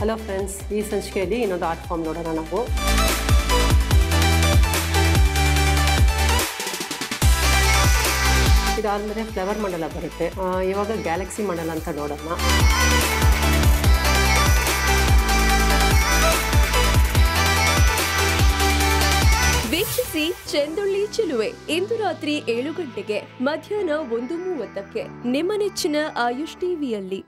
Hello friends ಈ ಸಂಚಿಕೆಯಲ್ಲಿ ಇನ್ನೊಂದು ಆರ್ಟ್ ಫಾರ್ಮ್ ನೋಡೋಣ ನಾವು. ಇದಾದ್ಮೇಲೆ ಫ್ಲವರ್ ಮಂಡಲ ಬರುತ್ತೆ. ಇವಾಗ ಗ್ಯಾಲಕ್ಸಿ ಮಂಡಲ ಅಂತ ನೋಡೋಣ. ವೀಕ್ಷಿಸಿ ಚೆಂದುಳ್ಳಿ ಚಿಲುವೆ ಇಂದು ರಾತ್ರಿ ಏಳು ಗಂಟೆಗೆ ಮಧ್ಯಾಹ್ನ ಒಂದು ಮೂವತ್ತಕ್ಕೆ. ನಿಮ್ಮ ನೆಚ್ಚಿನ ಆಯುಷ್ ಟಿವಿಯಲ್ಲಿ.